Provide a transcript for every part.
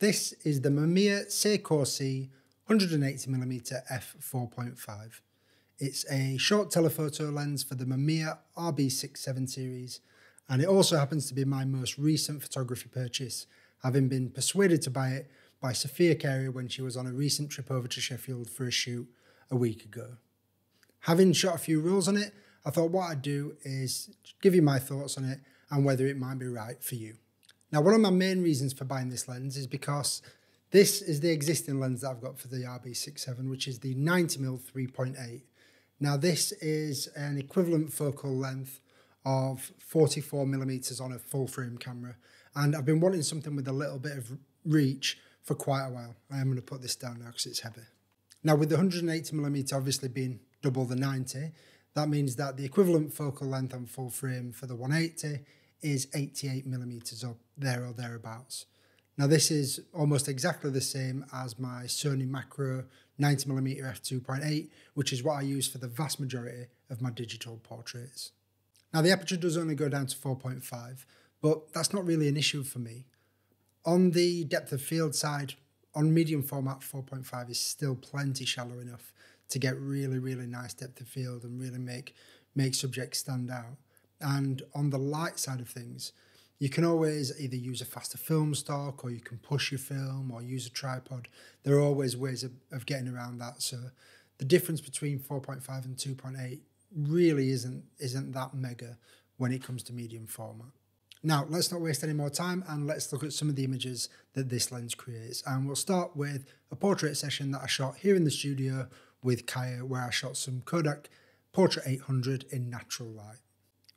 This is the Mamiya Sekor C 180mm f4.5. It's a short telephoto lens for the Mamiya RB67 series, and it also happens to be my most recent photography purchase, having been persuaded to buy it by Sophia Carey when she was on a recent trip over to Sheffield for a shoot a week ago. Having shot a few reels on it, I thought what I'd do is give you my thoughts on it and whether it might be right for you. Now, one of my main reasons for buying this lens is because this is the existing lens that I've got for the RB67, which is the 90mm 3.8. Now, this is an equivalent focal length of 44 millimeters on a full frame camera. And I've been wanting something with a little bit of reach for quite a while. I am going to put this down now because it's heavy. Now, with the 180 millimeter obviously being double the 90, that means that the equivalent focal length on full frame for the 180 is 88 millimeters up there or thereabouts. Now this is almost exactly the same as my Sony Macro 90mm f2.8, which is what I use for the vast majority of my digital portraits. Now the aperture does only go down to 4.5, but that's not really an issue for me. On the depth of field side, on medium format 4.5 is still plenty shallow enough to get really, really nice depth of field and really make make subjects stand out. And on the light side of things, you can always either use a faster film stock or you can push your film or use a tripod. There are always ways of, of getting around that. So the difference between 4.5 and 2.8 really isn't isn't that mega when it comes to medium format. Now, let's not waste any more time and let's look at some of the images that this lens creates. And we'll start with a portrait session that I shot here in the studio with Kaya, where I shot some Kodak Portra 800 in natural light.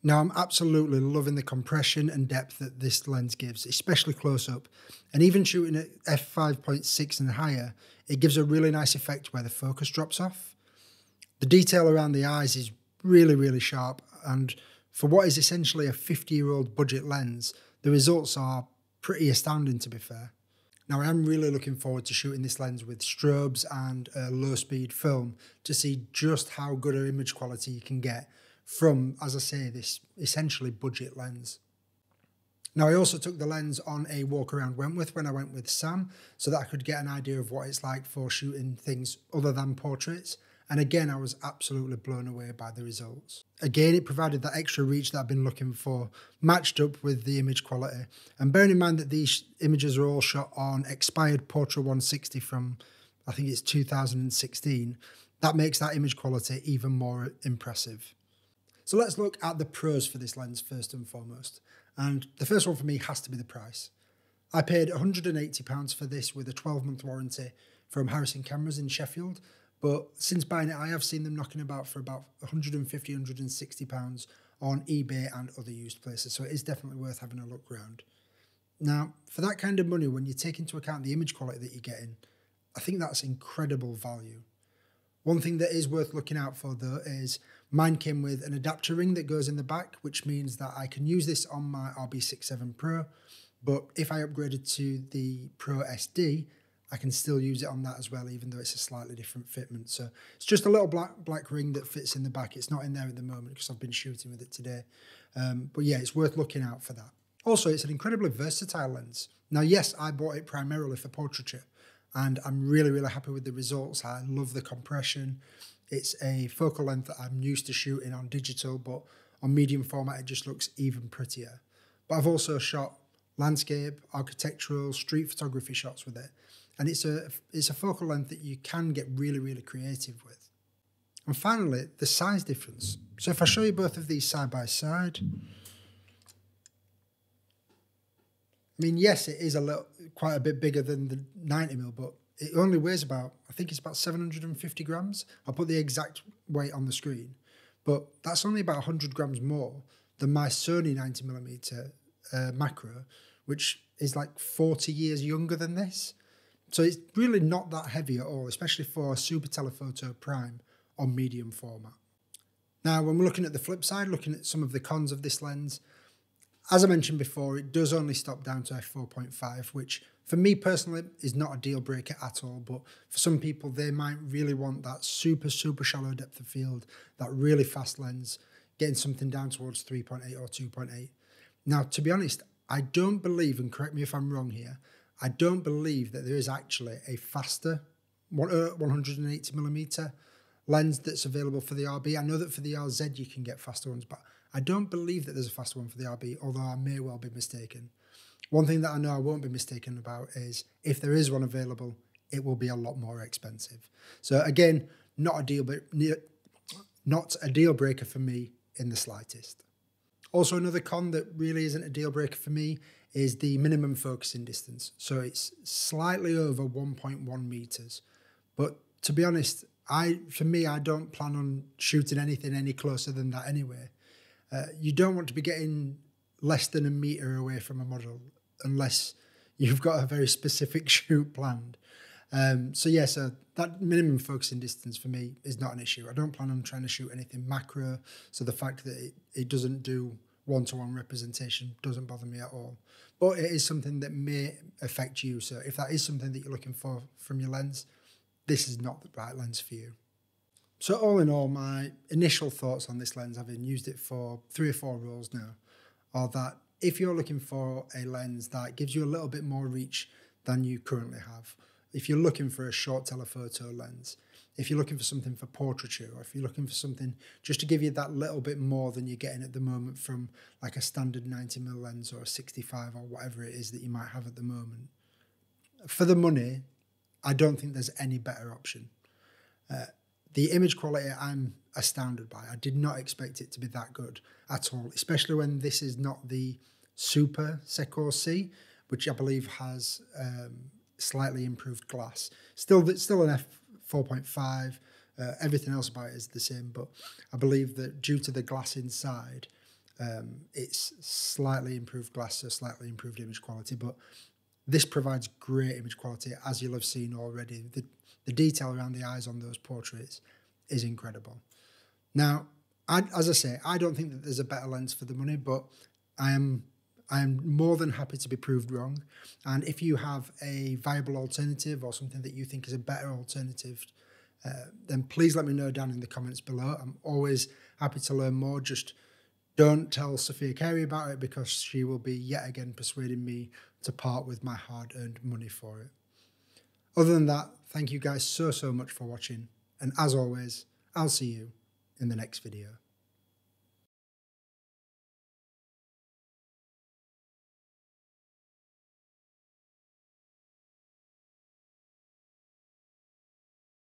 Now, I'm absolutely loving the compression and depth that this lens gives, especially close up. And even shooting at f5.6 and higher, it gives a really nice effect where the focus drops off. The detail around the eyes is really, really sharp. And for what is essentially a 50 year old budget lens, the results are pretty astounding, to be fair. Now, I am really looking forward to shooting this lens with strobes and a low speed film to see just how good an image quality you can get from, as I say, this essentially budget lens. Now, I also took the lens on a walk around Wentworth when I went with Sam so that I could get an idea of what it's like for shooting things other than portraits. And again, I was absolutely blown away by the results. Again, it provided that extra reach that I've been looking for, matched up with the image quality. And bearing in mind that these images are all shot on expired Portra 160 from, I think it's 2016, that makes that image quality even more impressive. So let's look at the pros for this lens first and foremost. And the first one for me has to be the price. I paid £180 for this with a 12 month warranty from Harrison Cameras in Sheffield. But since buying it, I have seen them knocking about for about 150, 160 pounds on eBay and other used places. So it is definitely worth having a look around. Now, for that kind of money, when you take into account the image quality that you're getting, I think that's incredible value. One thing that is worth looking out for though is Mine came with an adapter ring that goes in the back, which means that I can use this on my RB67 Pro. But if I upgraded to the Pro SD, I can still use it on that as well, even though it's a slightly different fitment. So it's just a little black black ring that fits in the back. It's not in there at the moment because I've been shooting with it today. Um, but yeah, it's worth looking out for that. Also, it's an incredibly versatile lens. Now, yes, I bought it primarily for portraiture, and I'm really, really happy with the results. I love the compression. It's a focal length that I'm used to shooting on digital, but on medium format, it just looks even prettier. But I've also shot landscape, architectural, street photography shots with it. And it's a it's a focal length that you can get really, really creative with. And finally, the size difference. So if I show you both of these side by side, I mean, yes, it is a little quite a bit bigger than the 90mm, but it only weighs about, I think it's about 750 grams. I'll put the exact weight on the screen, but that's only about 100 grams more than my Sony 90 millimeter uh, macro, which is like 40 years younger than this. So it's really not that heavy at all, especially for a Super Telephoto Prime on medium format. Now, when we're looking at the flip side, looking at some of the cons of this lens, as I mentioned before, it does only stop down to f4.5, which for me personally is not a deal breaker at all. But for some people, they might really want that super, super shallow depth of field, that really fast lens, getting something down towards 3.8 or 2.8. Now, to be honest, I don't believe, and correct me if I'm wrong here, I don't believe that there is actually a faster 180 uh, millimeter lens that's available for the RB. I know that for the RZ you can get faster ones, but I don't believe that there's a faster one for the RB, although I may well be mistaken. One thing that I know I won't be mistaken about is if there is one available, it will be a lot more expensive. So again, not a deal, but not a deal breaker for me in the slightest. Also, another con that really isn't a deal breaker for me is the minimum focusing distance. So it's slightly over 1.1 meters. But to be honest, I for me, I don't plan on shooting anything any closer than that anyway. Uh, you don't want to be getting less than a meter away from a model unless you've got a very specific shoot planned. Um, so yeah, so that minimum focusing distance for me is not an issue. I don't plan on trying to shoot anything macro, so the fact that it, it doesn't do one-to-one representation doesn't bother me at all. But it is something that may affect you. So if that is something that you're looking for from your lens, this is not the right lens for you. So all in all, my initial thoughts on this lens, having used it for three or four rolls now, are that if you're looking for a lens that gives you a little bit more reach than you currently have, if you're looking for a short telephoto lens, if you're looking for something for portraiture, or if you're looking for something just to give you that little bit more than you're getting at the moment from like a standard 90mm lens or a 65 or whatever it is that you might have at the moment, for the money, I don't think there's any better option. Uh, the image quality I'm astounded by. I did not expect it to be that good at all, especially when this is not the Super Sekor C, which I believe has um, slightly improved glass. Still, still an f four point five. Uh, everything else about it is the same, but I believe that due to the glass inside, um, it's slightly improved glass, so slightly improved image quality. But this provides great image quality, as you'll have seen already. The, the detail around the eyes on those portraits is incredible. Now, I, as I say, I don't think that there's a better lens for the money, but I am I am more than happy to be proved wrong. And if you have a viable alternative or something that you think is a better alternative, uh, then please let me know down in the comments below. I'm always happy to learn more. Just don't tell Sophia Carey about it because she will be yet again persuading me to part with my hard earned money for it. Other than that, thank you guys so, so much for watching. And as always, I'll see you in the next video.